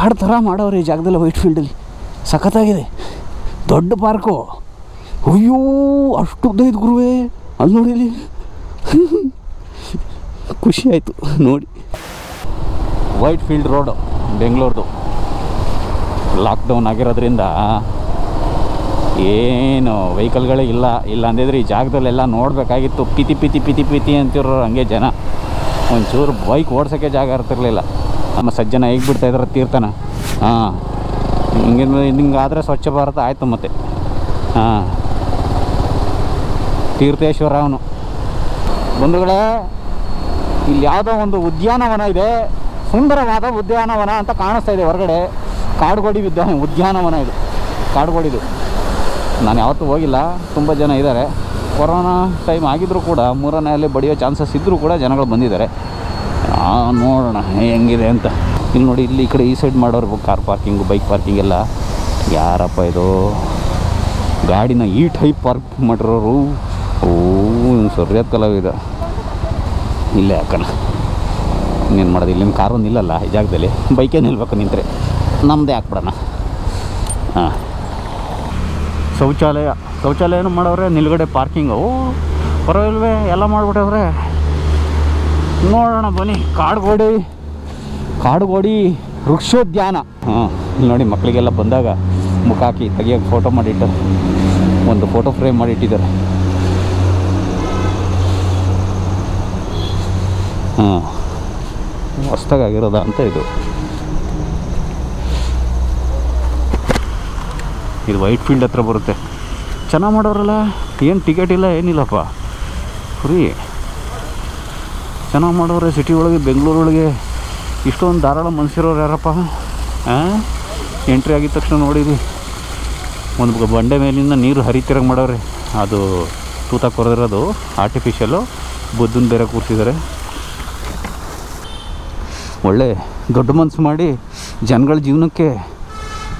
ಕಾಡು ಥರ ಮಾಡೋರು ಈ ಜಾಗದಲ್ಲಿ ವೈಟ್ ಫೀಲ್ಡಲ್ಲಿ ಸಖತ್ತಾಗಿದೆ. ದೊಡ್ಡ ಪಾರ್ಕು ಅಯ್ಯೋ, ಅಷ್ಟು ಉದ್ದ ಇದು ಗುರುವೇ. ಅಲ್ಲಿ ನೋಡಿ ಇಲ್ಲಿ. ಖುಷಿ ಆಯಿತು, ನೋಡಿ. ವೈಟ್ ಫೀಲ್ಡ್ ರೋಡು ಬೆಂಗಳೂರ್ದು. ಲಾಕ್ಡೌನ್ ಆಗಿರೋದ್ರಿಂದ ಏನು ವೆಹಿಕಲ್ಗಳೇ ಇಲ್ಲ. ಇಲ್ಲ ಅಂದಿದ್ರೆ ಈ ಜಾಗದಲ್ಲೆಲ್ಲ ನೋಡಬೇಕಾಗಿತ್ತು. ಪಿತಿ ಪಿತಿ ಪಿತಿ ಪಿತಿ ಅಂತಿರೋರು ಹಂಗೆ ಜನ. ಒಂಚೂರು ಬೈಕ್ ಓಡ್ಸೋಕ್ಕೆ ಜಾಗ ಇರ್ತಿರ್ಲಿಲ್ಲ. ನಮ್ಮ ಸಜ್ಜನ ಹೇಗೆ ಬಿಡ್ತಾ ಇದ್ದಾರೆ ತೀರ್ಥನ? ಹಾಂ. ಹಿಂಗೆ ಹಿಂಗಾದರೆ ಸ್ವಚ್ಛ ಭಾರತ ಆಯಿತು ಮತ್ತೆ. ಹಾಂ. ತೀರ್ಥೇಶ್ವರ ಅವನು. ಬಂಧುಗಳೇ, ಇಲ್ಲಿ ಯಾವುದೋ ಒಂದು ಉದ್ಯಾನವನ ಇದೆ. ಸುಂದರವಾದ ಉದ್ಯಾನವನ ಅಂತ ಕಾಣಿಸ್ತಾ ಇದೆ ಹೊರಗಡೆ. ಕಾಡುಗೋಡಿ ಬಿದ್ದ ಉದ್ಯಾನವನ ಇದು. ಕಾಡುಗೋಡಿದು. ನಾನು ಯಾವತ್ತೂ ಹೋಗಿಲ್ಲ. ತುಂಬ ಜನ ಇದ್ದಾರೆ ಕೊರೋನಾ ಟೈಮ್ ಆಗಿದ್ದರೂ ಕೂಡ ಮೂರನೇ ಅಲ್ಲಿ ಬಡಿಯೋ ಚಾನ್ಸಸ್ ಇದ್ದರೂ ಕೂಡ ಜನಗಳು ಬಂದಿದ್ದಾರೆ. ನೋಡೋಣ, ಹೆಂಗಿದೆ ಅಂತ. ಇಲ್ಲಿ ನೋಡಿ, ಇಲ್ಲಿ ಈ ಕಡೆ ಈ ಸೈಡ್ ಮಾಡೋರು ಕಾರ್ ಪಾರ್ಕಿಂಗು ಬೈಕ್ ಪಾರ್ಕಿಂಗ್ ಎಲ್ಲ. ಯಾರಪ್ಪ ಇದು? ಗಾಡಿನ ಈ ಟೈಪ್ ಪಾರ್ಕ್ ಮಾಡಿರೋರು? ಓ ಸರಿಯಾದ ಕಲಾವಿದ. ಇಲ್ಲೇ ಹಾಕೋಣ ಇನ್ನೇನು ಮಾಡೋದು? ಇಲ್ಲಿ ನಿಮ್ಮ ಕಾರು ನಿಲ್ಲಲ್ಲ ಈ ಜಾಗದಲ್ಲಿ. ಬೈಕೇ ನಿಲ್ಬೇಕು ನಿಂತರೆ? ನಮ್ಮದೇ ಹಾಕ್ಬಿಡೋಣ ಹಾಂ. ಶೌಚಾಲಯ, ಶೌಚಾಲಯನೂ ಮಾಡೋವ್ರೆ ನಿಲ್ಗಡೆ ಪಾರ್ಕಿಂಗು ಪರವಾಗಿಲ್ವೇ, ಎಲ್ಲ ಮಾಡಿಬಿಟ್ಟವ್ರೆ. ನೋಡೋಣ ಬನ್ನಿ. ಕಾಡುಗೋಡಿ. ಕಾಡುಗೋಡಿ ವೃಕ್ಷೋದ್ಯಾನ. ಹಾಂ, ಇಲ್ಲಿ ನೋಡಿ ಮಕ್ಕಳಿಗೆಲ್ಲ ಬಂದಾಗ ಮುಖ ಹಾಕಿ ತೆಗಿಯೋಕೆ ಫೋಟೋ ಮಾಡಿಟ್ಟು, ಒಂದು ಫೋಟೋ ಫ್ರೇಮ್ ಮಾಡಿಟ್ಟಿದ್ದಾರೆ. ಹಾಂ ಹೊಸ್ದಾಗಿರೋದ ಅಂತ ಇದು. ಇದು ವೈಟ್ ಫೀಲ್ಡ್ ಹತ್ರ ಬರುತ್ತೆ. ಚೆನ್ನಾಗಿ ಮಾಡೋರಲ್ಲ? ಏನು ಟಿಕೆಟ್ ಇಲ್ಲ, ಏನಿಲ್ಲಪ್ಪ. ಫ್ರೀ. ಚೆನ್ನಾಗಿ ಮಾಡೋರೆ ಸಿಟಿ ಒಳಗೆ ಬೆಂಗಳೂರೊಳಗೆ. ಇಷ್ಟೊಂದು ಧಾರಾಳ ಮನುಷ್ಯರವ್ರು ಯಾರಪ್ಪ? ಎಂಟ್ರಿ ಆಗಿದ ತಕ್ಷಣ ನೋಡಿರಿ. ಒಂದು ಬಂಡೆ ಮೇಲಿಂದ ನೀರು ಹರಿತಿರಂಗೆ ಮಾಡವ್ರೆ. ಅದು ತೂತ ಕೊರೆದಿರೋದು ಆರ್ಟಿಫಿಷಿಯಲ್ಲು ಬುದ್ಧನ ಬೇರೆ ಕೂರಿಸಿದ್ದಾರೆ ಒಳ್ಳೆ ದೊಡ್ಡ ಮನಸ್ಸು ಮಾಡಿ ಜನಗಳ ಜೀವನಕ್ಕೆ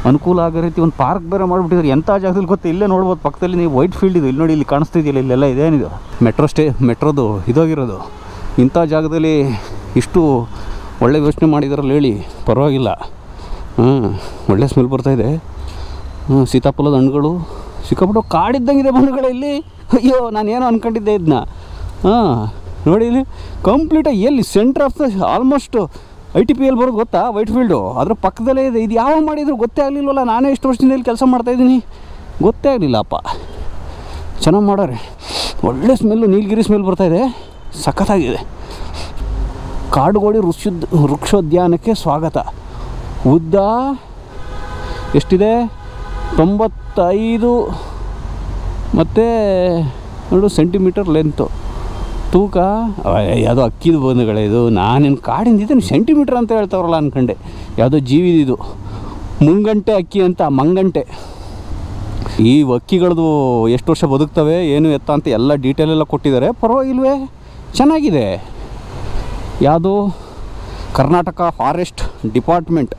ಅನುಕೂಲ ಆಗೋ ರೀತಿ ಒಂದು ಪಾರ್ಕ್ ಬೇರೆ ಮಾಡಿಬಿಟ್ಟಿದ್ದಾರೆ ಎಂಥ ಜಾಗದಲ್ಲಿ ಗೊತ್ತು? ಇಲ್ಲೇ ನೋಡ್ಬೋದು. ಪಕ್ಕದಲ್ಲಿ ನೀವು ವೈಟ್ ಫೀಲ್ಡ್ ಇದು, ಇಲ್ಲಿ ನೋಡಿ, ಇಲ್ಲಿ ಕಾಣಿಸ್ತಿದೆಯಲ್ಲ ಇಲ್ಲೆಲ್ಲ ಇದೇನಿದು? ಮೆಟ್ರೋ ಸ್ಟೇ ಮೆಟ್ರೋದು ಇದಾಗಿರೋದು ಇಂಥ ಜಾಗದಲ್ಲಿ ಇಷ್ಟು ಒಳ್ಳೆ ಯೋಚನೆ ಮಾಡಿದಾರಲ್ಲ ಹೇಳಿ, ಪರವಾಗಿಲ್ಲ. ಹಾಂ ಒಳ್ಳೆ ಸ್ಮೆಲ್ ಬರ್ತಾಯಿದೆ ಹ್ಞೂ ಸೀತಾಫಲದ ಹಣ್ಣುಗಳು ಸಿಕ್ಕಾಪಟ್ಟು ಕಾಡಿದ್ದಂಗಿದೆ ಬಂಧುಗಳೇ ಇಲ್ಲಿ. ಅಯ್ಯೋ ನಾನು ಏನೋ ಅಂದ್ಕೊಂಡಿದ್ದೆ ಇದನ್ನ ಹಾಂ, ನೋಡಿ ಇಲ್ಲಿ ಕಂಪ್ಲೀಟಾಗಿ ಎಲ್ಲಿ centre of the almost I T P L ಬರೋದು ಗೊತ್ತಾ ವೈಟ್ ಫೀಲ್ಡು ಅದ್ರ ಪಕ್ಕದಲ್ಲೇ ಇದೆ. ಇದು ಯಾವ ಮಾಡಿದ್ರು ಗೊತ್ತೇ ಆಗಲಿಲ್ವಲ್ಲ? ನಾನೇ ಇಷ್ಟು ವರ್ಷದಿಂದ ಇಲ್ಲಿ ಕೆಲಸ ಮಾಡ್ತಾಯಿದ್ದೀನಿ ಗೊತ್ತೇ ಆಗಲಿಲ್ಲಪ್ಪ ಚೆನ್ನಾಗಿ ಮಾಡೋರೆ. ಒಳ್ಳೆ ಸ್ಮೆಲ್ಲು ನೀಲಗಿರಿ ಸ್ಮೆಲ್ ಬರ್ತಾಯಿದೆ ಸಖತ್ತಾಗಿದೆ ಕಾಡುಗೋಡಿ ವೃಕ್ಷ ವೃಕ್ಷೋದ್ಯಾನಕ್ಕೆ ಸ್ವಾಗತ. ಉದ್ದ ಎಷ್ಟಿದೆ? ತೊಂಬತ್ತೈದು ಮತ್ತು ನೋಡು ಸೆಂಟಿಮೀಟರ್ ಲೆಂತು ತೂಕ ಯಾವುದೋ ಅಕ್ಕಿದು ಬಂಧುಗಳೇ ಇದು. ನಾನೇನು ಕಾಡಿಂದ ಇದನ್ನು ಸೆಂಟಿಮೀಟರ್ ಅಂತ ಹೇಳ್ತಾವ್ರಲ್ಲ ಅನ್ಕಂಡೆ. ಯಾವುದೋ ಜೀವಿದಿದು. ಮುಂಗಂಟೆ ಅಕ್ಕಿ ಅಂತ, ಮಂಗಂಟೆ. ಈ ಅಕ್ಕಿಗಳದು ಎಷ್ಟು ವರ್ಷ ಬದುಕ್ತವೆ, ಏನು ಎತ್ತ ಅಂತ ಎಲ್ಲ ಡೀಟೇಲೆಲ್ಲ ಕೊಟ್ಟಿದ್ದಾರೆ. ಪರವಾಗಿಲ್ವೇ? ಚೆನ್ನಾಗಿದೆ. ಯಾವುದು? Karnataka forest department,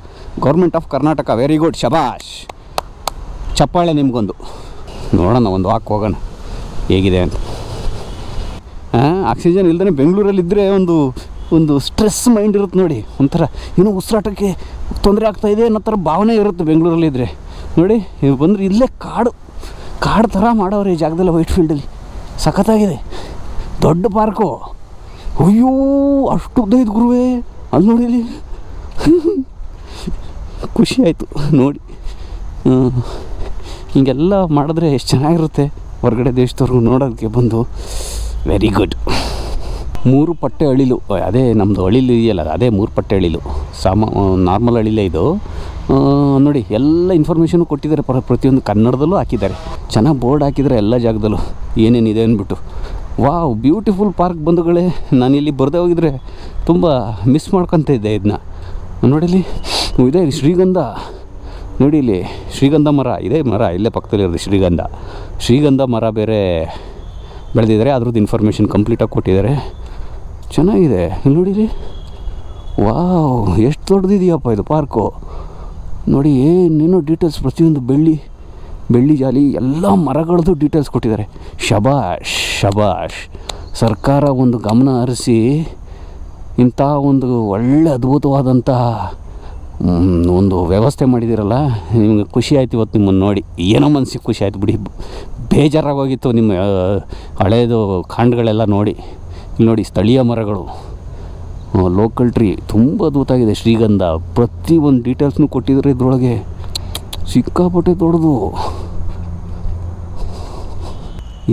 government of Karnataka. Very good, ಶಬಾಷ್. ಚಪ್ಪಾಳೆ ನಿಮಗೊಂದು. ನೋಡೋಣ, ಒಂದು ವಾಕ್ ಹೋಗೋಣ. ಹೇಗಿದೆ ಅಂತ. ಹಾಂ ಆಕ್ಸಿಜನ್ ಇಲ್ದೇ ಬೆಂಗಳೂರಲ್ಲಿದ್ದರೆ ಒಂದು ಒಂದು ಸ್ಟ್ರೆಸ್ ಮೈಂಡ್ ಇರುತ್ತೆ ನೋಡಿ. ಒಂಥರ ಏನೋ ಉಸಿರಾಟಕ್ಕೆ ತೊಂದರೆ ಆಗ್ತಾಯಿದೆ ಅನ್ನೋ ಥರ ಭಾವನೆ ಇರುತ್ತೆ ಬೆಂಗಳೂರಲ್ಲಿದ್ದರೆ ನೋಡಿ ಬಂದರೆ ಇಲ್ಲೇ ಕಾಡು ಕಾಡು ಥರ ಮಾಡೋರು ಈ ಜಾಗದಲ್ಲಿ ವೈಟ್ ಫೀಲ್ಡಲ್ಲಿ ಸಖತ್ತಾಗಿದೆ. ದೊಡ್ಡ ಪಾರ್ಕು. ಅಯ್ಯೋ, ಅಷ್ಟು ಉದ್ದ ಇದು ಗುರುವೇ. ಅಲ್ಲಿ ನೋಡಿ ಇಲ್ಲಿ. ಖುಷಿ ಆಯಿತು, ನೋಡಿ. ಹೀಗೆಲ್ಲ ಮಾಡಿದ್ರೆ ಎಷ್ಟು ಚೆನ್ನಾಗಿರುತ್ತೆ. ಹೊರಗಡೆ ದೇಶದವ್ರಿಗೂ ನೋಡೋದಕ್ಕೆ ಬಂದು. ವೆರಿ ಗುಡ್ ಮೂರು ಪಟ್ಟೆ ಅಳಿಲು. ಅದೇ ನಮ್ಮದು ಅಳಿಲು ಇದೆಯಲ್ಲ, ಅದೇ ಮೂರು ಪಟ್ಟೆ ಅಳಿಲು. ಸಾಮ ನಾರ್ಮಲ್ ಅಳಿಲೇ ಇದು. ನೋಡಿ, ಎಲ್ಲ ಇನ್ಫಾರ್ಮೇಷನು ಕೊಟ್ಟಿದ್ದಾರೆ. ಪರ ಪ್ರತಿಯೊಂದು ಕನ್ನಡದಲ್ಲೂ ಹಾಕಿದ್ದಾರೆ. ಚೆನ್ನಾಗಿ ಬೋರ್ಡ್ ಹಾಕಿದ್ದಾರೆ ಎಲ್ಲ ಜಾಗದಲ್ಲೂ. ಏನೇನಿದೆ ಅಂದ್ಬಿಟ್ಟು. ವಾವ್ ಬ್ಯೂಟಿಫುಲ್ ಪಾರ್ಕ್ ಬಂಧುಗಳೇ. ನಾನು ಇಲ್ಲಿ ಬರದೇ ಹೋಗಿದ್ರೆ ತುಂಬ ಮಿಸ್ ಮಾಡ್ಕೊತ ಇದ್ದೆ ಇದನ್ನ ನೋಡಿಲಿ ಇದೆ ಶ್ರೀಗಂಧ. ನೋಡಿ ಇಲ್ಲಿ, ಶ್ರೀಗಂಧ ಮರ, ಇದೇ ಮರ, ಇಲ್ಲೇ ಪಕ್ಕದಲ್ಲಿರೋದು ಶ್ರೀಗಂಧ. ಶ್ರೀಗಂಧ ಮರ ಬೇರೆ ಬೆಳೆದಿದ್ದಾರೆ, ಅದ್ರದ್ದು ಇನ್ಫಾರ್ಮೇಷನ್ ಕಂಪ್ಲೀಟಾಗಿ ಕೊಟ್ಟಿದ್ದಾರೆ. ಚೆನ್ನಾಗಿದೆ. ನೋಡಿರಿ ವಾವ್, ಎಷ್ಟು ದೊಡ್ಡದಿದೆಯಪ್ಪ ಇದು ಪಾರ್ಕು ನೋಡಿ ಏನೇನೋ ಡೀಟೇಲ್ಸ್ ಪ್ರತಿಯೊಂದು ಬೆಳ್ಳಿ ಬೆಳ್ಳಿ ಜಾಲಿ, ಎಲ್ಲ ಮರಗಳದ್ದು ಡೀಟೇಲ್ಸ್ ಕೊಟ್ಟಿದ್ದಾರೆ. ಶಬಾಷ್. ಶಬಾಷ್. ಸರ್ಕಾರ ಒಂದು ಗಮನ ಹರಿಸಿ ಇಂಥ ಒಂದು ಒಳ್ಳೆ ಅದ್ಭುತವಾದಂತಹ ಒಂದು ವ್ಯವಸ್ಥೆ ಮಾಡಿದ್ದೀರಲ್ಲ, ನಿಮಗೆ ಖುಷಿ ಆಯ್ತು ಇವತ್ತು ನಿಮ್ಮನ್ನು ನೋಡಿ. ಏನೋ ಮನಸ್ಸಿಗೆ ಖುಷಿ ಆಯಿತು ಬಿಡಿ. ಬೇಜಾರಾಗೋಗಿತ್ತು ನಿಮ್ಮ ಹಳೇದು ಕಾಂಡಗಳೆಲ್ಲ ನೋಡಿ. ಇಲ್ಲಿ ನೋಡಿ ಸ್ಥಳೀಯ ಮರಗಳು. ಲೋಕಲ್ ಟ್ರೀ ತುಂಬ ಅದ್ಭುತಾಗಿದೆ ಶ್ರೀಗಂಧ. ಪ್ರತಿ ಒಂದು ಡೀಟೇಲ್ಸ್ನು ಕೊಟ್ಟಿದ್ದಾರೆ ಇದ್ರೊಳಗೆ. ಸಿಕ್ಕಾಪಟ್ಟೆ ದೊಡ್ಡದು.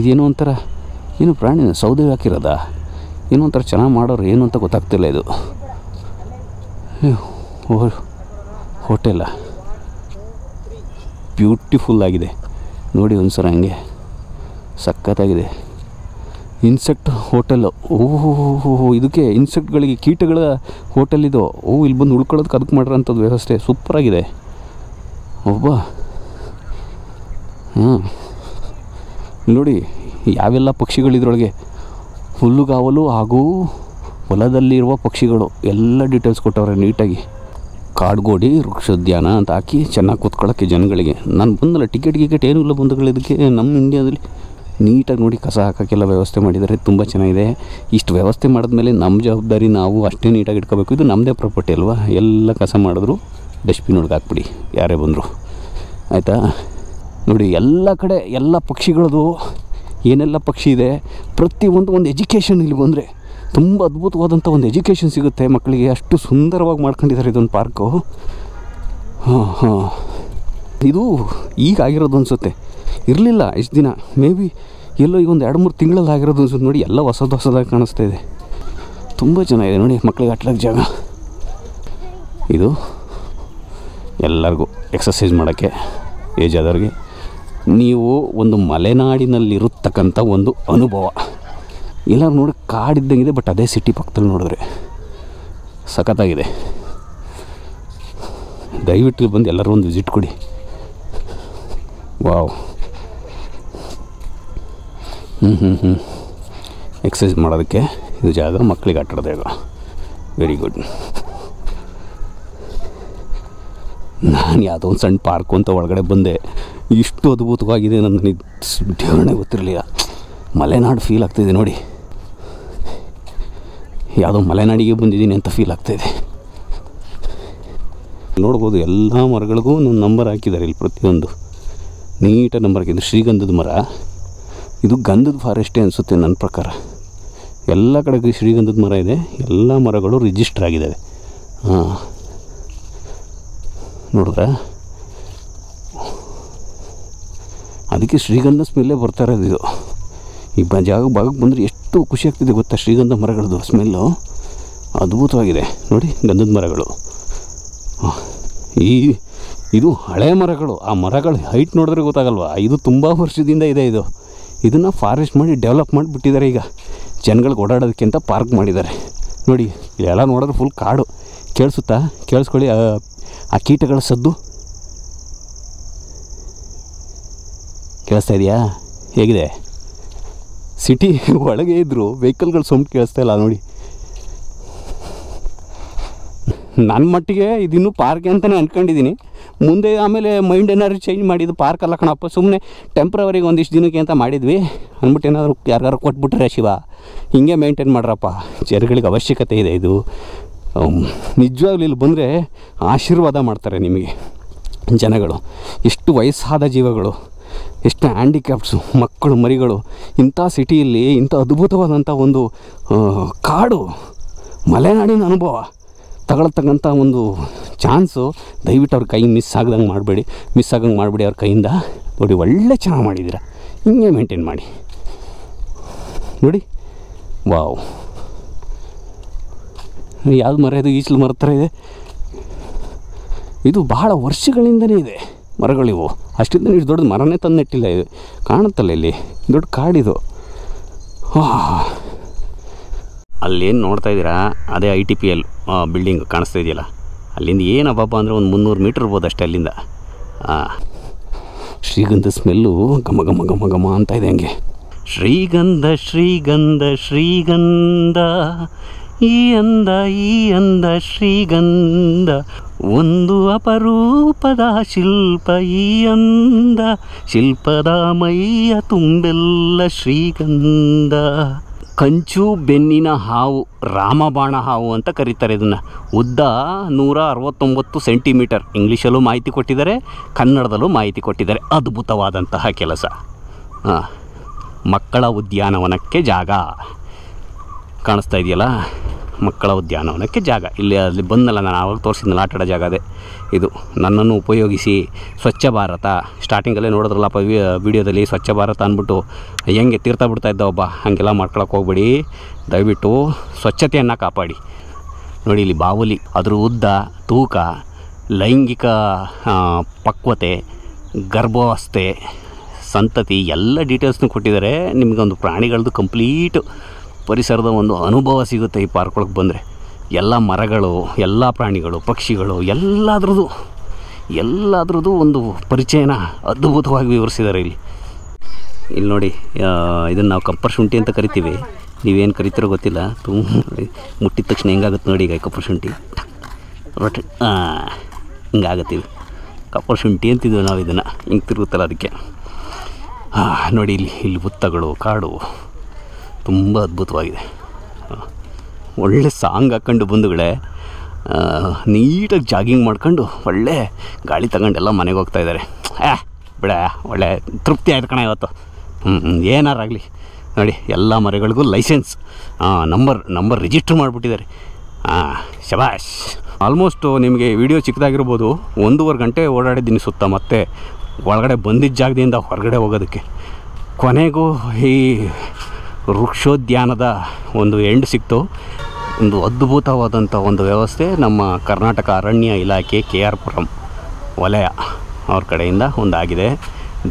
ಇದೇನೋ ಒಂಥರ ಏನು ಪ್ರಾಣಿ ಸೌದೆ ಹಾಕಿರೋದ? ಏನೋ ಒಂಥರ ಚೆನ್ನಾಗಿ ಮಾಡೋರು ಏನು ಅಂತ ಗೊತ್ತಾಗ್ತಿಲ್ಲ ಇದು. ಹೋಟೆಲ್ಲ ಬ್ಯೂಟಿಫುಲ್ ಆಗಿದೆ. ನೋಡಿ ಒಂದು ಸಲ ಹಂಗೆ. ಸಖತ್ತಾಗಿದೆ. ಇನ್ಸೆಕ್ಟ್ ಹೋಟೆಲ್ಲು ಓಹೋ, ಇದಕ್ಕೆ ಇನ್ಸೆಕ್ಟ್ಗಳಿಗೆ ಕೀಟಗಳ ಹೋಟೆಲ್ ಇದು. ಓ ಇಲ್ಲಿ ಬಂದು ಉಳ್ಕೊಳ್ಳೋದಕ್ಕೆ ಅದಕ್ಕೆ ಮಾಡಿರೋಂಥದ್ದು ವ್ಯವಸ್ಥೆ ಸೂಪರಾಗಿದೆ ಒಬ್ಬ. ಹಾಂ ನೋಡಿ ಯಾವೆಲ್ಲ ಪಕ್ಷಿಗಳು ಇದ್ರೊಳಗೆ? ಹುಲ್ಲುಗಾವಲು ಹಾಗೂ ಹೊಲದಲ್ಲಿರುವ ಪಕ್ಷಿಗಳು ಎಲ್ಲ ಡೀಟೇಲ್ಸ್ ಕೊಟ್ಟವ್ರೆ ನೀಟಾಗಿ. ಕಾಡ್ಗೋಡಿ, ವೃಕ್ಷೋದ್ಯಾನ ಅಂತ ಹಾಕಿ ಚೆನ್ನಾಗಿ ಕೂತ್ಕೊಳ್ಳೋಕ್ಕೆ ಜನಗಳಿಗೆ. ನಾನು ಬಂದಲ್ಲ ಟಿಕೆಟ್ ಗಿಕೆಟ್ ಏನೂ ಇಲ್ಲ ಬಂಧುಗಳು ಇದಕ್ಕೆ ನಮ್ಮ ಇಂಡಿಯಾದಲ್ಲಿ ನೀಟಾಗಿ ನೋಡಿ ಕಸ ಹಾಕೋಕ್ಕೆಲ್ಲ ವ್ಯವಸ್ಥೆ ಮಾಡಿದ್ದಾರೆ, ತುಂಬ ಚೆನ್ನಾಗಿದೆ. ಇಷ್ಟು ವ್ಯವಸ್ಥೆ ಮಾಡಿದ್ಮೇಲೆ ನಮ್ಮ ಜವಾಬ್ದಾರಿ ನಾವು ಅಷ್ಟೇ ನೀಟಾಗಿ ಇಟ್ಕೋಬೇಕು. ಇದು ನಮ್ಮದೇ ಪ್ರಾಪರ್ಟಿ ಅಲ್ವಾ? ಎಲ್ಲ ಕಸ ಮಾಡಿದ್ರು ಡಸ್ಟ್ಬಿನ್ ಒಳಗೆ ಹಾಕ್ಬಿಡಿ, ಯಾರೇ ಬಂದರು. ಆಯಿತಾ? ನೋಡಿ, ಎಲ್ಲ ಕಡೆ ಎಲ್ಲ ಪಕ್ಷಿಗಳದು ಏನೆಲ್ಲ ಪಕ್ಷಿ ಇದೆ ಪ್ರತಿಯೊಂದು ಒಂದು ಎಜುಕೇಷನ್ ಇಲ್ಲಿ ಬಂದರೆ ತುಂಬ ಅದ್ಭುತವಾದಂಥ ಒಂದು ಎಜುಕೇಷನ್ ಸಿಗುತ್ತೆ ಮಕ್ಕಳಿಗೆ. ಅಷ್ಟು ಸುಂದರವಾಗಿ ಮಾಡ್ಕೊಂಡಿದ್ದಾರೆ ಇದೊಂದು ಪಾರ್ಕು ಹಾಂ ಹಾಂ. ಇದು ಈಗ ಆಗಿರೋದು ಅನಿಸುತ್ತೆ. ಇರಲಿಲ್ಲ ಇಷ್ಟು ದಿನ. ಮೇ ಬಿ ಎಲ್ಲೋ ಈಗ ಒಂದು ಎರಡು ಮೂರು ತಿಂಗಳಲ್ಲಿ ಆಗಿರೋದು ಅನ್ಸುತ್ತೆ ನೋಡಿ. ಎಲ್ಲ ಹೊಸದು ಹೊಸದಾಗಿ ಕಾಣಿಸ್ತಾ ಇದೆ. ತುಂಬ ಚೆನ್ನಾಗಿದೆ ನೋಡಿ ಮಕ್ಕಳಿಗೆ ಆಟ್ಲಾಗ ಜಾಗ. ಇದು ಎಲ್ಲರಿಗೂ ಎಕ್ಸಸೈಸ್ ಮಾಡೋಕ್ಕೆ ಏಜ್ ಆದವ್ರಿಗೆ ನೀವು ಒಂದು ಮಲೆನಾಡಿನಲ್ಲಿರತಕ್ಕಂಥ ಒಂದು ಅನುಭವ. ಇಲ್ಲ ನೋಡಿ ಕಾಡಿದ್ದಂಗಿದೆ, ಬಟ್ ಅದೇ ಸಿಟಿ ಪಕ್ಕದಲ್ಲಿ ನೋಡಿದ್ರೆ ಸಖತ್ತಾಗಿದೆ. ದಯವಿಟ್ಟು ಬಂದು ಎಲ್ಲರೂ ಒಂದು ವಿಸಿಟ್ ಕೊಡಿ. ವಾವ್ ಹ್ಞೂ ಹ್ಞೂ ಹ್ಞೂ ಎಕ್ಸಸೈಸ್ ಮಾಡೋದಕ್ಕೆ ಇದು ಜಾಗ, ಮಕ್ಕಳಿಗೆ ಆಟ ಜಾಗ ವೆರಿ ಗುಡ್ ನಾನು ಯಾವುದೋ ಒಂದು ಸಣ್ಣ ಪಾರ್ಕು ಅಂತ ಒಳಗಡೆ ಬಂದೆ. ಇಷ್ಟು ಅದ್ಭುತವಾಗಿದೆ ನನಗೆ ದೇವರೇ, ಗೊತ್ತಿರಲಿಲ್ಲ. ಮಲೆನಾಡು ಫೀಲ್ ಆಗ್ತಾಯಿದೆ ನೋಡಿ. ಯಾವುದೋ ಮಲೆನಾಡಿಗೆ ಬಂದಿದ್ದೀನಿ ಅಂತ ಫೀಲ್ ಆಗ್ತಾಯಿದೆ ನೋಡ್ಬೋದು, ಎಲ್ಲ ಮರಗಳಿಗೂ ಒಂದು ನಂಬರ್ ಹಾಕಿದ್ದಾರೆ ಇಲ್ಲಿ ಪ್ರತಿಯೊಂದು. ನೀಟಾಗಿ ನಂಬರ್ ಹಾಕಿದ್ರು ಶ್ರೀಗಂಧದ ಮರ. ಇದು ಗಂಧದ ಫಾರೆಸ್ಟೇ ಅನಿಸುತ್ತೆ ನನ್ನ ಪ್ರಕಾರ. ಎಲ್ಲ ಕಡೆ ಶ್ರೀಗಂಧದ ಮರ ಇದೆ. ಎಲ್ಲ ಮರಗಳು ರಿಜಿಸ್ಟರ್ ಆಗಿದ್ದಾವೆ. ಹಾಂ. ನೋಡಿದ್ರ? ಅದಕ್ಕೆ ಶ್ರೀಗಂಧ ಸ್ಮೆಲ್ಲೇ ಬರ್ತಾ ಇರೋದು ಇದು ಈ ಜಾಗ ಭಾಗಕ್ಕೆ ಬಂದರೆ ಎಷ್ಟು ಖುಷಿ ಆಗ್ತಿದೆ ಗೊತ್ತಾ? ಶ್ರೀಗಂಧ ಮರಗಳದ್ದು ಸ್ಮೆಲ್ಲು ಅದ್ಭುತವಾಗಿದೆ. ನೋಡಿ, ಗಂಧದ ಮರಗಳು. ಈ, ಇದು ಹಳೆ ಮರಗಳು. ಆ ಮರಗಳ ಹೈಟ್ ನೋಡಿದ್ರೆ ಗೊತ್ತಾಗಲ್ವಾ? ಇದು ತುಂಬ ವರ್ಷದಿಂದ ಇದೆ ಇದು. ಇದನ್ನು ಫಾರೆಸ್ಟ್ ಮಾಡಿ ಡೆವಲಪ್ ಮಾಡಿಬಿಟ್ಟಿದ್ದಾರೆ ಈಗ. ಜನಗಳಿಗೆ ಓಡಾಡೋದಕ್ಕೆ ಅಂತ ಪಾರ್ಕ್ ಮಾಡಿದ್ದಾರೆ. ನೋಡಿ ಎಲ್ಲ ನೋಡಿದ್ರೆ ಫುಲ್ ಕಾಡು. ಕೇಳಿಸುತ್ತಾ? ಕೇಳಿಸ್ಕೊಳ್ಳಿ ಆ ಕೀಟಗಳ ಸದ್ದು. ಕೇಳಿಸ್ತಾ ಇದೆಯಾ? ಹೇಗಿದೆ? ಸಿಟಿ ಒಳಗೆ ಇದ್ದರು ವೆಹಿಕಲ್ಗಳು ಸೌಂಡ್ ಕೇಳಿಸ್ತಾ ಇಲ್ಲ ನೋಡಿ. ನನ್ನ ಮಟ್ಟಿಗೆ ಇದಿನ್ನೂ ಪಾರ್ಕ್ ಅಂತಲೇ ಅಂದ್ಕೊಂಡಿದ್ದೀನಿ ಮುಂದೆ ಆಮೇಲೆ ಮೈಂಡ್ ಏನಾದ್ರು ಚೇಂಜ್ ಮಾಡಿದ್ದು ಪಾರ್ಕ್ ಅಲ್ಲ ಕಣಪ್ಪ ಸುಮ್ಮನೆ ಟೆಂಪ್ರವರಿಗೆ ಒಂದಿಷ್ಟು ದಿನಕ್ಕೆ ಅಂತ ಮಾಡಿದ್ವಿ. ಅಂದ್ಬಿಟ್ಟು ಏನಾದರೂ ಯಾರಿಗಾರು ಕೊಟ್ಬಿಟ್ರೆ ಶಿವ. ಹಿಂಗೆ ಮೇಂಟೈನ್ ಮಾಡ್ರಪ್ಪ. ಚೇರ್ಗಳಿಗೆ ಅವಶ್ಯಕತೆ ಇದೆ ಇದು. ನಿಜವಾಗ್ಲೂ ಇಲ್ಲಿ ಬಂದರೆ ಆಶೀರ್ವಾದ ಮಾಡ್ತಾರೆ ನಿಮಗೆ ಜನಗಳು. ಎಷ್ಟು ವಯಸ್ಸಾದ ಜೀವಗಳು. ಎಷ್ಟು ಹ್ಯಾಂಡಿಕ್ಯಾಪ್ಟ್ಸು ಮಕ್ಕಳು, ಮರಿಗಳು, ಇಂಥ ಸಿಟಿಯಲ್ಲಿ ಇಂಥ ಅದ್ಭುತವಾದಂಥ ಒಂದು ಕಾಡು, ಮಲೆನಾಡಿನ ಅನುಭವ ತಗೊಳ್ತಕ್ಕಂಥ ಒಂದು ಚಾನ್ಸು, ದಯವಿಟ್ಟು ಅವ್ರ ಕೈ ಮಿಸ್ ಆಗ್ದಂಗೆ ಮಾಡಬೇಡಿ. ಮಿಸ್ ಆಗಂಗೆ ಮಾಡಬೇಡಿ ಅವ್ರ ಕೈಯಿಂದ. ನೋಡಿ, ಒಳ್ಳೆ ಚೆನ್ನಾಗಿ ಮಾಡಿದ್ದೀರ. ಹಿಂಗೆ ಮೇಂಟೈನ್ ಮಾಡಿ. ನೋಡಿ, ವಾವ್. ಯಾವ್ದು ಮರ ಇದು ಈಚಲು ಮರ ಥರ ಇದೆ? ಇದು ಬಹಳ ವರ್ಷಗಳಿಂದನೇ ಇದೆ. ಮರಗಳಿವು. ಅಷ್ಟಿಂದ ಇಷ್ಟು ದೊಡ್ಡ ಮರನೇ ತಂದು ನೆಟ್ಟಿಲ್ಲ ಇದು ಕಾಣುತ್ತಲ್ಲ ಇಲ್ಲಿ. ದೊಡ್ಡ ಕಾಡಿದು. ಅಲ್ಲೇನು ನೋಡ್ತಾ ಇದ್ದೀರಾ? ಅದೇ I T P L building ಕಾಣಿಸ್ತಾ ಇದೆಯಲ್ಲ. ಅಲ್ಲಿಂದ ಏನಬ್ಬಪ್ಪ ಅಂದರೆ ಒಂದು ಮುನ್ನೂರು ಮೀಟ್ರ್ ಇರ್ಬೋದು ಅಷ್ಟೇ ಅಲ್ಲಿಂದ. ಶ್ರೀಗಂಧ ಸ್ಮೆಲ್ಲು ಘಮ ಘಮ ಘಮ ಘಮ ಅಂತ ಇದೆ ಹಂಗೆ. ಶ್ರೀಗಂಧ ಶ್ರೀಗಂಧ ಶ್ರೀಗಂಧ. ಈ ಅಂದ ಈ ಅಂದ ಶ್ರೀಗಂಧ. ಒಂದು ಅಪರೂಪದ ಶಿಲ್ಪ ಈ ಅಂದ. ಶಿಲ್ಪದ ಮೈಯ ತುಂಬೆಲ್ಲ ಶ್ರೀಗಂಧ. ಕಂಚು, ಬೆನ್ನಿನ ಹಾವು, ರಾಮಬಾಣ ಹಾವು ಅಂತ ಕರೀತಾರೆ ಇದನ್ನು. ಉದ್ದ ನೂರ ಅರವತ್ತೊಂಬತ್ತು ಸೆಂಟಿಮೀಟರ್. ಇಂಗ್ಲೀಷಲ್ಲೂ ಮಾಹಿತಿ ಕೊಟ್ಟಿದ್ದಾರೆ, ಕನ್ನಡದಲ್ಲೂ ಮಾಹಿತಿ ಕೊಟ್ಟಿದ್ದಾರೆ. ಅದ್ಭುತವಾದಂತಹ ಕೆಲಸ. ಹಾಂ. ಮಕ್ಕಳ ಉದ್ಯಾನವನಕ್ಕೆ ಜಾಗ. ಕಾಣಿಸ್ತಾ ಇದೆಯಲ್ಲ? ಮಕ್ಕಳ ಉದ್ಯಾನವನಕ್ಕೆ ಜಾಗ. ಇಲ್ಲಿ ಅಲ್ಲಿ ಬಂದಲ್ಲ ನಾನು, ಆವಾಗ ತೋರಿಸಿದ್ನಲ್ಲ, ಆಟ ಆಡೋ ಜಾಗ ಅದೇ. ಇದು ನನ್ನನ್ನು ಉಪಯೋಗಿಸಿ ಸ್ವಚ್ಛ ಭಾರತ. ಸ್ಟಾರ್ಟಿಂಗಲ್ಲೇ ನೋಡಿದ್ರಲ್ಲಪ್ಪ ವಿಡಿಯೋದಲ್ಲಿ ಸ್ವಚ್ಛ ಭಾರತ ಅಂದ್ಬಿಟ್ಟು, ಹೆಂಗೆ ತೀರ್ಥ ಬಿಡ್ತಾ ಇದ್ದ ಒಬ್ಬ, ಹಾಗೆಲ್ಲ ಮಾಡ್ಕೊಳಕ್ಕೆ ಹೋಗ್ಬೇಡಿ. ದಯವಿಟ್ಟು ಸ್ವಚ್ಛತೆಯನ್ನು ಕಾಪಾಡಿ. ನೋಡಿ, ಇಲ್ಲಿ ಬಾವುಲಿ ಅದರ ಉದ್ದ, ತೂಕ, ಲೈಂಗಿಕ ಪಕ್ವತೆ, ಗರ್ಭಾವಸ್ಥೆ, ಸಂತತಿ, ಎಲ್ಲ ಡೀಟೇಲ್ಸ್ನೂ ಕೊಟ್ಟಿದ್ದಾರೆ. ನಿಮಗೊಂದು ಪ್ರಾಣಿಗಳದ್ದು ಕಂಪ್ಲೀಟ್ ಪರಿಸರದ ಒಂದು ಅನುಭವ ಸಿಗುತ್ತೆ ಈ ಪಾರ್ಕ್ ಒಳಗೆ ಬಂದರೆ. ಎಲ್ಲ ಮರಗಳು, ಎಲ್ಲ ಪ್ರಾಣಿಗಳು, ಪಕ್ಷಿಗಳು, ಎಲ್ಲದ್ರದ್ದು ಎಲ್ಲದ್ರದ್ದು ಒಂದು ಪರಿಚಯನ ಅದ್ಭುತವಾಗಿ ವಿವರಿಸಿದ್ದಾರೆ ಇಲ್ಲಿ. ಇಲ್ಲಿ ನೋಡಿ ಇದನ್ನು ನಾವು ಕಪ್ಪರ್ ಶುಂಠಿ ಅಂತ ಕರಿತೀವಿ. ನೀವೇನು ಕರಿತೀರೋ ಗೊತ್ತಿಲ್ಲ. ತುಂಬ ಮುಟ್ಟಿದ ತಕ್ಷಣ ಹೆಂಗಾಗುತ್ತೆ ನೋಡಿ ಈಗ ಕಪ್ಪರ್ ಶುಂಠಿ. ರೊಟ್ಟಿ ಹಿಂಗಾಗತ್ತೆ ಇದು. ಕಪ್ಪರ್ ಶುಂಠಿ ಅಂತಿದ್ವಿ ನಾವು ಇದನ್ನು. ಹಿಂಗೆ ತಿರುಗುತ್ತಲ್ಲ ಅದಕ್ಕೆ. ನೋಡಿ ಇಲ್ಲಿ ಇಲ್ಲಿ ಹುತ್ತಗಳು, ಕಾಡು. ತುಂಬ ಅದ್ಭುತವಾಗಿದೆ. ಒಳ್ಳೆ ಸಾಂಗ್ ಹಾಕ್ಕೊಂಡು ಬಂದುಗಳೇ ನೀಟಾಗಿ ಜಾಗಿಂಗ್ ಮಾಡ್ಕೊಂಡು ಒಳ್ಳೆ ಗಾಳಿ ತಗೊಂಡೆಲ್ಲ ಮನೆಗೆ ಹೋಗ್ತಾ ಇದ್ದಾರೆ. ಏ ಬಿಡ, ಒಳ್ಳೆ ತೃಪ್ತಿ ಆಯ್ತು ಕಣ ಇವತ್ತು. ಹ್ಞೂ ಏನಾರಾಗಲಿ ನೋಡಿ, ಎಲ್ಲ ಮರಗಳಿಗೂ ಲೈಸೆನ್ಸ್ ನಂಬರ್ ನಂಬರ್ ರಿಜಿಸ್ಟ್ರ್ ಮಾಡಿಬಿಟ್ಟಿದ್ದಾರೆ. ಹಾಂ ಶಬಾಷ್. ಆಲ್ಮೋಸ್ಟು ನಿಮಗೆ ವಿಡಿಯೋ ಚಿಕ್ಕದಾಗಿರ್ಬೋದು, ಒಂದೂವರೆ ಗಂಟೆ ಓಡಾಡಿದ್ದೀನಿ ಸುತ್ತ ಮತ್ತೆ ಒಳಗಡೆ ಬಂದಿದ್ದ ಜಾಗದಿಂದ ಹೊರಗಡೆ ಹೋಗೋದಕ್ಕೆ. ಕೊನೆಗೂ ಈ ವೃಕ್ಷೋದ್ಯಾನದ ಒಂದು ಎಂಡ್ ಸಿಕ್ತು. ಒಂದು ಅದ್ಭುತವಾದಂಥ ಒಂದು ವ್ಯವಸ್ಥೆ ನಮ್ಮ ಕರ್ನಾಟಕ ಅರಣ್ಯ ಇಲಾಖೆ ಕೆ ಆರ್ ಪುರಂ ವಲಯ ಅವ್ರ ಕಡೆಯಿಂದ ಒಂದಾಗಿದೆ.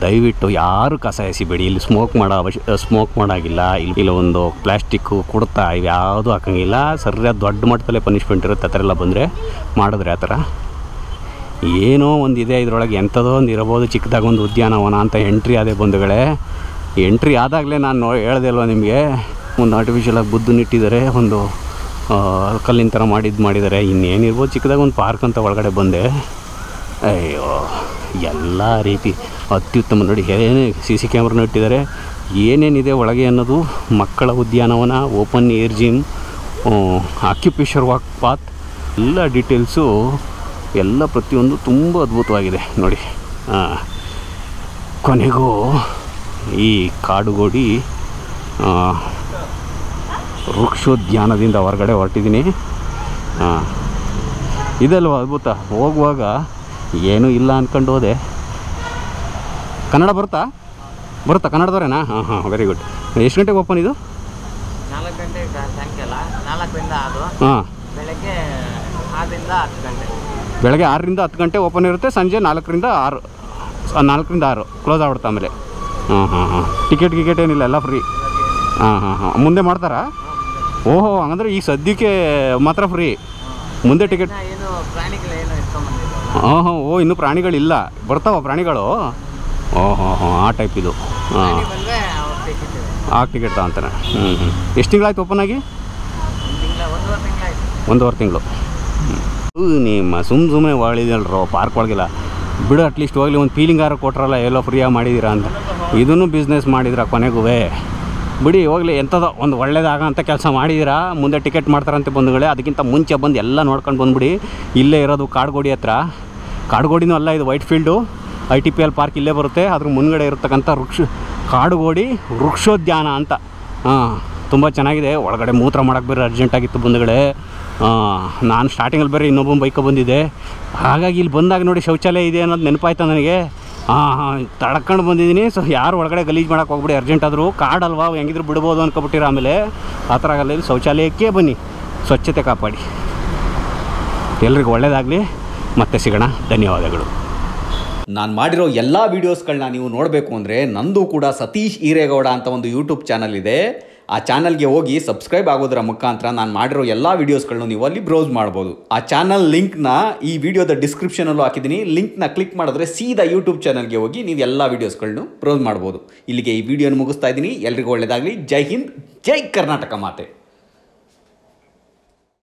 ದಯವಿಟ್ಟು ಯಾರು ಕಸ ಎಸಿಬೇಡಿ ಇಲ್ಲಿ ಸ್ಮೋಕ್ ಮಾಡೋ ಅವಶ್ಯ ಸ್ಮೋಕ್ ಮಾಡೋಂಗಿಲ್ಲ. ಇಲ್ಲಿ ಇಲ್ಲಿ ಒಂದು ಪ್ಲ್ಯಾಸ್ಟಿಕ್ಕು ಕುಡ್ತಾ ಇವ್ಯಾವುದೂ ಹಾಕೋಂಗಿಲ್ಲ. ಸರಿಯಾದ ದೊಡ್ಡ ಮಟ್ಟದಲ್ಲೇ ಪನಿಷ್ಮೆಂಟ್ ಇರುತ್ತೆ. ಆ ಥರ ಎಲ್ಲ ಬಂದರೆ ಮಾಡಿದ್ರೆ ಆ ಥರ. ಏನೋ ಒಂದು ಇದೆ ಇದರೊಳಗೆ. ಎಂಥದೋ ಒಂದು ಇರಬೋದು ಚಿಕ್ಕದಾಗ ಒಂದು ಉದ್ಯಾನವನ ಅಂತ ಎಂಟ್ರಿ ಅದೇ ಬಂಧುಗಳೇ. ಎಂಟ್ರಿ ಆದಾಗಲೇ ನಾನು ನೋ ಹೇಳ್ದೆ ಅಲ್ವಾ ನಿಮಗೆ? ಒಂದು ಆರ್ಟಿಫಿಷಿಯಲಾಗಿ ಬುದ್ಧನ ಇಟ್ಟಿದ್ದಾರೆ, ಒಂದು ಕಲ್ಲಿನ ಥರ ಮಾಡಿದ್ದು ಮಾಡಿದ್ದಾರೆ. ಇನ್ನೇನಿರ್ಬೋದು, ಚಿಕ್ಕದಾಗ ಒಂದು ಪಾರ್ಕ್ ಅಂತ ಒಳಗಡೆ ಬಂದೆ. ಅಯ್ಯೋ, ಎಲ್ಲ ರೀತಿ ಅತ್ಯುತ್ತಮ ನೋಡಿ, ಏನೇ ಸಿ ಸಿ ಕ್ಯಾಮ್ರನ ಇಟ್ಟಿದ್ದಾರೆ. ಏನೇನಿದೆ ಒಳಗೆ ಅನ್ನೋದು ಮಕ್ಕಳ ಉದ್ಯಾನವನ open air gym acupressure walk path ಎಲ್ಲ ಡೀಟೇಲ್ಸು ಎಲ್ಲ ಪ್ರತಿಯೊಂದು ತುಂಬ ಅದ್ಭುತವಾಗಿದೆ ನೋಡಿ. ಕೊನೆಗೂ ಈ ಕಾಡುಗೋಡಿ ವೃಕ್ಷೋದ್ಯಾನದಿಂದ ಹೊರಗಡೆ ಹೊರಟಿದ್ದೀನಿ. ಹಾಂ ಇದಲ್ವ ಅದ್ಭುತ. ಹೋಗುವಾಗ ಏನೂ ಇಲ್ಲ ಅಂದ್ಕೊಂಡು ಹೋದೆ. ಕನ್ನಡ ಬರುತ್ತಾ? ಬರುತ್ತಾ? ಕನ್ನಡದವರೇನಾ? ಹಾಂ ಹಾಂ ವೆರಿ ಗುಡ್ ಎಷ್ಟು ಗಂಟೆಗೆ ಓಪನ್ ಇದು? ನಾಲ್ಕು ಗಂಟೆ ಸಾಯಂಕಾಲ. ನಾಲ್ಕರಿಂದ ಅದು ಹಾಂ. ಬೆಳಗ್ಗೆ ಆರರಿಂದ ಹತ್ತು ಗಂಟೆ. ಬೆಳಗ್ಗೆ ಆರರಿಂದ ಹತ್ತು ಗಂಟೆ ಓಪನ್ ಇರುತ್ತೆ. ಸಂಜೆ ನಾಲ್ಕರಿಂದ ಆರು ನಾಲ್ಕರಿಂದ ಆರು. ಕ್ಲೋಸ್ ಆಗ್ಬಿಡುತ್ತೆ ಆಮೇಲೆ. ಹಾಂ ಹಾಂ ಹಾಂ ಟಿಕೆಟ್ ಗಿಕೆಟ್ ಏನಿಲ್ಲ ಎಲ್ಲ ಫ್ರೀ ಹಾಂ ಹಾಂ ಹಾಂ ಮುಂದೆ ಮಾಡ್ತಾರಾ? ಓಹೋ ಹಂಗಂದ್ರೆ ಈಗ ಸದ್ಯಕ್ಕೆ ಮಾತ್ರ ಫ್ರೀ ಮುಂದೆ ಟಿಕೆಟ್ ಹಾಂ ಹಾಂ ಓ ಇನ್ನೂ ಪ್ರಾಣಿಗಳಿಲ್ಲ. ಬರ್ತಾವ ಪ್ರಾಣಿಗಳು? ಓಹೋ ಹಾಂ ಹಾಂ ಆ ಟೈಪ್ ಇದು. ಹಾಂ. ಆ ಟಿಕೆಟ್ ತಗೊಂತಾನೆ. ಹ್ಞೂ ಹ್ಞೂ ಎಷ್ಟು ತಿಂಗಳಾಯ್ತು ಓಪನ್ ಆಗಿ? ಒಂದೂವರೆ ತಿಂಗಳು. ನಿಮ್ಮ ಸುಮ್ಮ ಸುಮ್ಮನೆ ಒಳಿದಲ್ರೋ ಪಾರ್ಕ್ ಒಳಗಿಲ್ಲ. ಬಿಡು ಅಟ್ಲೀಸ್ಟ್ ಹೋಗ್ಲಿ ಒಂದು ಫೀಲಿಂಗ್ ಆರು ಕೊಟ್ರಲ್ಲ ಎಲ್ಲೋ ಫ್ರೀಯಾಗಿ ಮಾಡಿದ್ದೀರಾ ಅಂತ. ಇದನ್ನು ಬಿಸ್ನೆಸ್ ಮಾಡಿದ್ರ ಕೊನೆಗೂ ಬಿಡಿ, ಹೋಗ್ಲಿ, ಎಂಥದೋ ಒಂದು ಒಳ್ಳೇದಾಗ ಅಂತ ಕೆಲಸ ಮಾಡಿದಿರಾ? ಮುಂದೆ ಟಿಕೆಟ್ ಮಾಡ್ತಾರಂತೆ ಬಂಧುಗಳೇ, ಅದಕ್ಕಿಂತ ಮುಂಚೆ ಬಂದು ಎಲ್ಲ ನೋಡ್ಕೊಂಡು ಬಂದುಬಿಡಿ. ಇಲ್ಲೇ ಇರೋದು ಕಾಡ್ಗೋಡಿ ಹತ್ರ. ಕಾಡ್ಗೋಡಿನೂ ಅಲ್ಲ, ಇದು white field. I T P L park ಇಲ್ಲೇ ಬರುತ್ತೆ. ಅದ್ರ ಮುಂದ್ಗಡೆ ಇರತಕ್ಕಂಥ ವೃಕ್ಷ, ಕಾಡುಗೋಡಿ ವೃಕ್ಷೋದ್ಯಾನ ಅಂತ. ಹಾಂ, ತುಂಬ ಚೆನ್ನಾಗಿದೆ. ಒಳಗಡೆ ಮೂತ್ರ ಮಾಡೋಕ್ಕೆ ಬೇರೆ ಅರ್ಜೆಂಟಾಗಿತ್ತು ಬಂದುಗಳೇ ನಾನು ಸ್ಟಾರ್ಟಿಂಗಲ್ಲಿ ಬೇರೆ ಇನ್ನೊಬ್ಬ ಬೈಕ ಬಂದಿದ್ದೆ. ಹಾಗಾಗಿ ಇಲ್ಲಿ ಬಂದಾಗ ನೋಡಿ ಶೌಚಾಲಯ ಇದೆ ಅನ್ನೋದು ನೆನಪಾಯ್ತು ನನಗೆ? ಹಾಂ ಹಾಂ, ತಡ್ಕೊಂಡು ಬಂದಿದ್ದೀನಿ. ಸೊ ಯಾರು ಒಳಗಡೆ ಗಲೀಜು ಮಾಡೋಕೆ ಹೋಗ್ಬಿಡಿ. ಅರ್ಜೆಂಟ್ ಆದರೂ ಅಲ್ವಾ, ಹೆಂಗಿದ್ರು ಬಿಡ್ಬೋದು ಅನ್ಕೊಬಿಟ್ಟಿರ ಆಮೇಲೆ ಆ ಥರ ಆಗಲ್ಲ. ಶೌಚಾಲಯಕ್ಕೆ ಬನ್ನಿ. ಸ್ವಚ್ಛತೆ ಕಾಪಾಡಿ. ಎಲ್ರಿಗೂ ಒಳ್ಳೆಯದಾಗಲಿ ಮತ್ತೆ ಸಿಗೋಣ. ಧನ್ಯವಾದಗಳು. ನಾನು ಮಾಡಿರೋ ಎಲ್ಲ ವೀಡಿಯೋಸ್ಗಳನ್ನ ನೀವು ನೋಡಬೇಕು ಅಂದರೆ ನಂದು ಕೂಡ ಸತೀಶ್ ಈರೇಗೌಡ ಅಂತ ಒಂದು ಯೂಟ್ಯೂಬ್ ಚಾನಲ್ ಇದೆ. ಆ ಚಾನಲ್ಗೆ ಹೋಗಿ ಸಬ್ಸ್ಕ್ರೈಬ್ ಆಗೋದರ ಮುಖಾಂತರ ನಾನು ಮಾಡಿರೋ ಎಲ್ಲ ವೀಡಿಯೋಸ್ಗಳನ್ನು ನೀವು ಅಲ್ಲಿ ಬ್ರೌಸ್ ಮಾಡ್ಬೋದು. ಆ ಚಾನಲ್ ಲಿಂಕ್ನ ಈ ವಿಡಿಯೋದ ಡಿಸ್ಕ್ರಿಪ್ಷನಲ್ಲೂ ಹಾಕಿದ್ದೀನಿ. ಲಿಂಕ್ನ ಕ್ಲಿಕ್ ಮಾಡಿದ್ರೆ ಸೀದಾ ಯೂಟ್ಯೂಬ್ ಚಾನಲ್ಗೆ ಹೋಗಿ ನೀವು ಎಲ್ಲ ವೀಡಿಯೋಸ್ಗಳನ್ನು ಬ್ರೌಸ್ ಮಾಡ್ಬೋದು. ಇಲ್ಲಿಗೆ ಈ ವಿಡಿಯೋನ ಮುಗಿಸ್ತಾ ಇದ್ದೀನಿ. ಎಲ್ರಿಗೂ ಒಳ್ಳೆಯದಾಗಲಿ ಜೈ ಹಿಂದ್. ಜೈ ಕರ್ನಾಟಕ ಮಾತೆ.